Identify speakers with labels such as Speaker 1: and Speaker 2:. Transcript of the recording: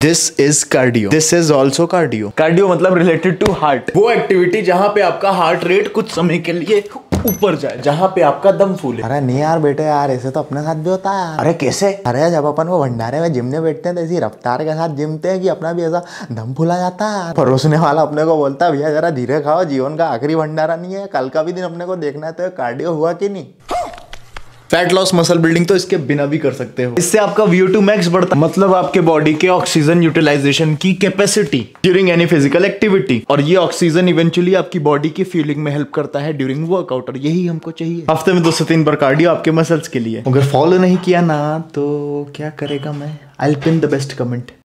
Speaker 1: This is cardio this is also cardio cardio मतलब related to heart वो activity जहाँ पे आपका हार्ट रेट कुछ समय के लिए ऊपर जाए जहाँ पे आपका दम फूले।
Speaker 2: अरे नहीं यार बेटे यार ऐसे तो अपने साथ भी होता है यार।
Speaker 1: अरे कैसे?
Speaker 2: अरे जब अपन वो भंडारे में जिमने बैठते हैं तो ऐसी रफ्तार के साथ जिमते हैं कि अपना भी ऐसा दम फूला जाता है परोसने वाला अपने को बोलता है भैया जरा धीरे खाओ जीवन का आखिरी भंडारा नहीं है। कल का भी दिन अपने को देखना है तो कार्डियो हुआ कि नहीं?
Speaker 1: फैट लॉस मसल बिल्डिंग तो इसके बिना भी कर सकते हो। इससे आपका व्यू टू मैक्स बढ़ता मतलब आपके बॉडी के ऑक्सीजन यूटिलाइजेशन की capacity during any physical activity और ये ऑक्सीजन इवेंचुअली आपकी बॉडी की फीलिंग में हेल्प करता है ड्यूरिंग वर्कआउट और यही हमको चाहिए। हफ़्ते में दो से तीन बार कार्डियो आपके मसल्स के लिए। अगर फॉलो नहीं किया ना तो क्या करेगा मैं? I pin the best comment